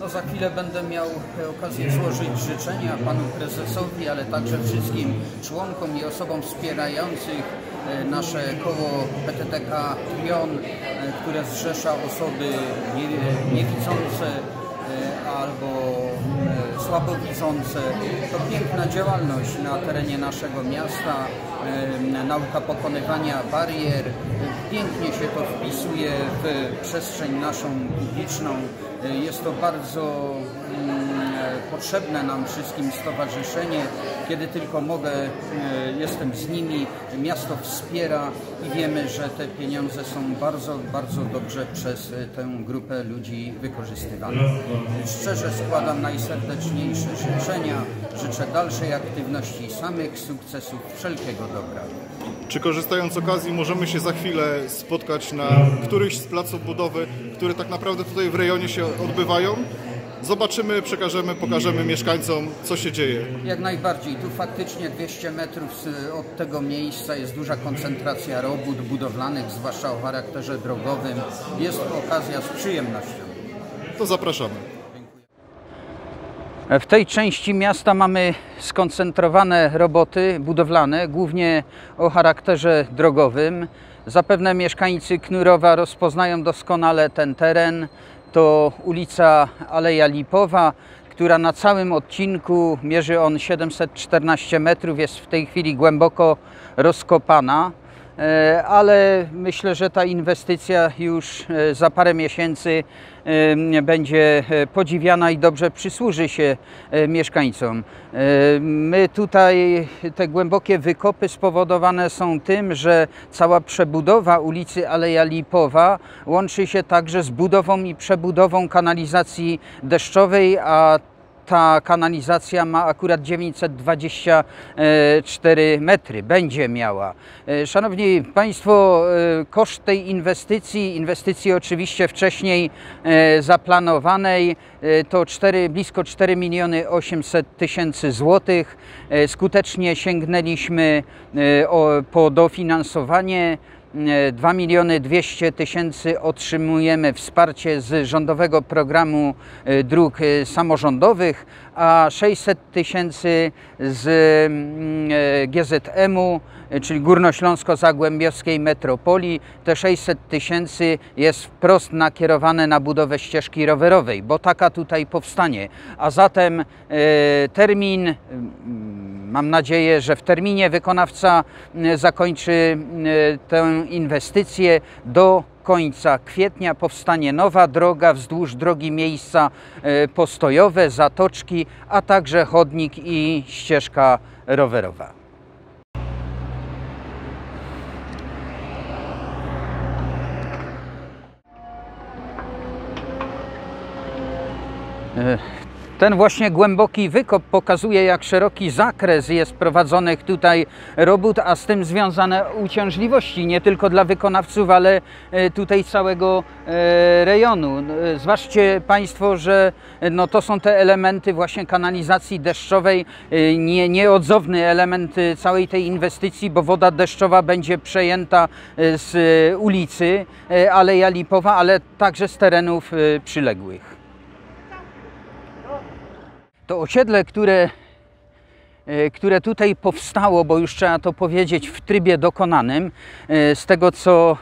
No za chwilę będę miał okazję złożyć życzenia panu prezesowi, ale także wszystkim członkom i osobom wspierających e, nasze koło PTTK Trion, e, które zrzesza osoby nie- niewidzące e, albo słabowidzące. To piękna działalność na terenie naszego miasta, nauka pokonywania barier. Pięknie się to wpisuje w przestrzeń naszą publiczną. Jest to bardzo potrzebne nam wszystkim stowarzyszenie. Kiedy tylko mogę, e, jestem z nimi. Miasto wspiera i wiemy, że te pieniądze są bardzo, bardzo dobrze przez e, tę grupę ludzi wykorzystywane. Szczerze składam najserdeczniejsze życzenia. Życzę dalszej aktywności, samych sukcesów, wszelkiego dobra. Czy korzystając z okazji możemy się za chwilę spotkać na którychś z placów budowy, które tak naprawdę tutaj w rejonie się odbywają? Zobaczymy, przekażemy, pokażemy mieszkańcom, co się dzieje. Jak najbardziej. Tu faktycznie 200 metrów od tego miejsca jest duża koncentracja robót budowlanych, zwłaszcza o charakterze drogowym. Jest to okazja z przyjemnością. To zapraszamy. W tej części miasta mamy skoncentrowane roboty budowlane, głównie o charakterze drogowym. Zapewne mieszkańcy Knurowa rozpoznają doskonale ten teren. To ulica Aleja Lipowa, która na całym odcinku mierzy on 714 metrów, jest w tej chwili głęboko rozkopana. E, ale myślę, że ta inwestycja już e, za parę miesięcy e, będzie podziwiana i dobrze przysłuży się mieszkańcom. My tutaj, te głębokie wykopy spowodowane są tym, że cała przebudowa ulicy Aleja Lipowa łączy się także z budową i przebudową kanalizacji deszczowej, a ta kanalizacja ma akurat 924 metry, będzie miała. E, Szanowni Państwo, e, koszt tej inwestycji, inwestycji oczywiście wcześniej e, zaplanowanej, to 4, blisko 4 miliony 800 tysięcy złotych. Skutecznie sięgnęliśmy po dofinansowanie. 2 miliony 200 tysięcy otrzymujemy wsparcie z rządowego programu e, dróg e, samorządowych, a 600 tysięcy z mm, e, GZM-u, e, czyli Górnośląsko-Zagłębiowskiej Metropolii. Te 600 tysięcy jest wprost nakierowane na budowę ścieżki rowerowej, bo taka tutaj powstanie. A zatem e, termin Mam nadzieję, że w terminie wykonawca zakończy tę inwestycję. Do końca kwietnia powstanie nowa droga wzdłuż drogi miejsca e, postojowe, zatoczki, a także chodnik i ścieżka rowerowa. Ten właśnie głęboki wykop pokazuje, jak szeroki zakres jest prowadzonych tutaj robót, a z tym związane uciążliwości, nie tylko dla wykonawców, ale e, tutaj całego e, rejonu. E, Zważcie Państwo, że no, to są te elementy właśnie kanalizacji deszczowej, nie, nieodzowny element całej tej inwestycji, bo woda deszczowa będzie przejęta z ulicy Aleja Lipowa, ale także z terenów przyległych. To osiedle, które, które tutaj powstało, bo już trzeba to powiedzieć, w trybie dokonanym, e, z tego co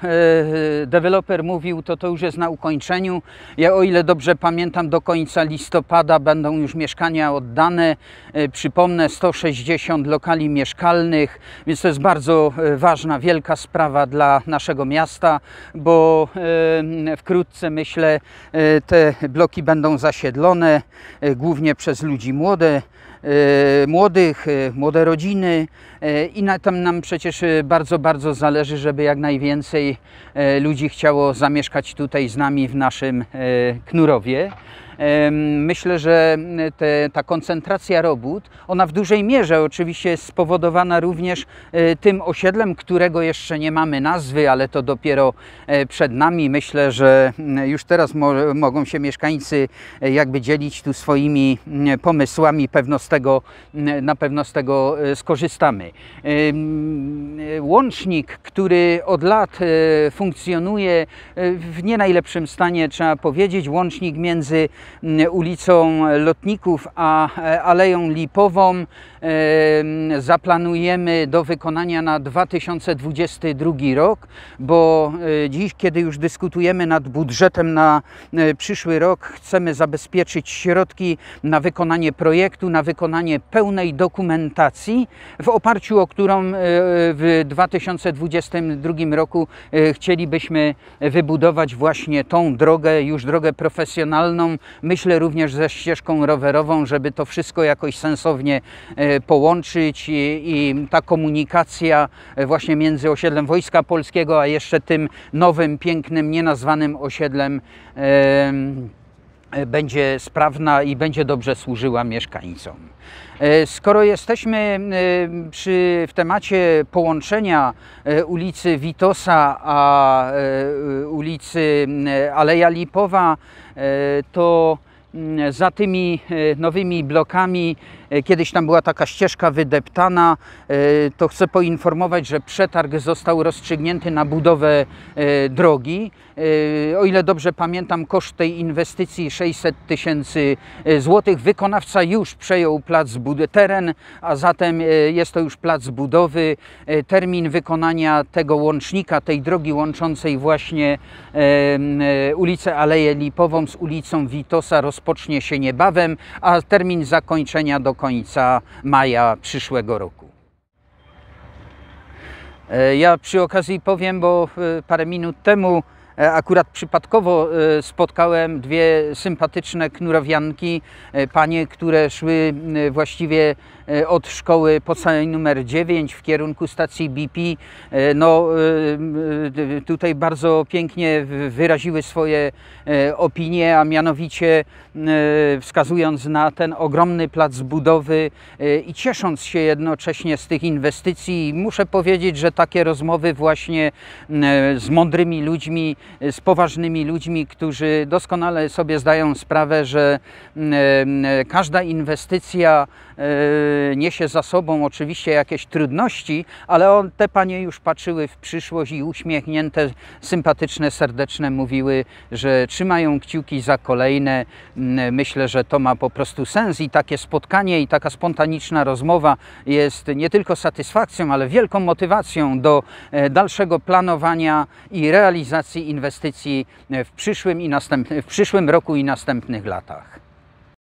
e, deweloper mówił, to to już jest na ukończeniu. Ja o ile dobrze pamiętam, do końca listopada będą już mieszkania oddane. E, Przypomnę, 160 lokali mieszkalnych, więc to jest bardzo e, ważna, wielka sprawa dla naszego miasta, bo e, wkrótce myślę e, te bloki będą zasiedlone e, głównie przez ludzi młode, e, młodych, e, młode rodziny e, i na tym nam przecież e, bardzo, bardzo zależy, żeby jak najwięcej e, ludzi chciało zamieszkać tutaj z nami w naszym e, Knurowie. Myślę, że te, ta koncentracja robót, ona w dużej mierze oczywiście jest spowodowana również e, tym osiedlem, którego jeszcze nie mamy nazwy, ale to dopiero e, przed nami. Myślę, że już teraz mo mogą się mieszkańcy e, jakby dzielić tu swoimi pomysłami, pewno z tego, na pewno z tego e, skorzystamy. E, Łącznik, który od lat e, funkcjonuje e, w nie najlepszym stanie, trzeba powiedzieć, łącznik między ulicą Lotników a e, Aleją Lipową e, zaplanujemy do wykonania na 2022 rok, bo e, dziś, kiedy już dyskutujemy nad budżetem na e, przyszły rok, chcemy zabezpieczyć środki na wykonanie projektu, na wykonanie pełnej dokumentacji, w oparciu o którą e, w 2022 roku e, chcielibyśmy wybudować właśnie tą drogę, już drogę profesjonalną. Myślę również ze ścieżką rowerową, żeby to wszystko jakoś sensownie e, połączyć i, i ta komunikacja e, właśnie między osiedlem Wojska Polskiego, a jeszcze tym nowym, pięknym, nienazwanym osiedlem em, e, będzie sprawna i będzie dobrze służyła mieszkańcom. E, Skoro jesteśmy e, przy, w temacie połączenia e, ulicy Witosa a e, ulicy e, Aleja Lipowa, e, to za tymi e, nowymi blokami, e, kiedyś tam była taka ścieżka wydeptana, e, to chcę poinformować, że przetarg został rozstrzygnięty na budowę drogi. O ile dobrze pamiętam, koszt tej inwestycji 600 tysięcy złotych. Wykonawca już przejął plac bud- teren, a zatem jest to już plac budowy. Termin wykonania tego łącznika, tej drogi łączącej właśnie ulicę Aleję Lipową z ulicą Witosa rozpocznie się niebawem, a termin zakończenia do końca maja przyszłego roku. E, Ja przy okazji powiem, bo e, parę minut temu akurat przypadkowo e, spotkałem dwie sympatyczne knurowianki, e, panie, które szły właściwie e, od szkoły podstawowej numer 9 w kierunku stacji BP. E, No, e, e, tutaj bardzo pięknie wyraziły swoje e, opinie, a mianowicie e, wskazując na ten ogromny plac budowy e, i ciesząc się jednocześnie z tych inwestycji. Muszę powiedzieć, że takie rozmowy właśnie e, z mądrymi ludźmi, e, z poważnymi ludźmi, którzy doskonale sobie zdają sprawę, że m, e, każda inwestycja e, niesie za sobą oczywiście jakieś trudności, ale on, te panie już patrzyły w przyszłość i uśmiechnięte, sympatyczne, serdeczne mówiły, że trzymają kciuki za kolejne. Mm, Myślę, że to ma po prostu sens i takie spotkanie i taka spontaniczna rozmowa jest nie tylko satysfakcją, ale wielką motywacją do e, dalszego planowania i realizacji inwestycji w przyszłym, i następ, w przyszłym roku i następnych latach.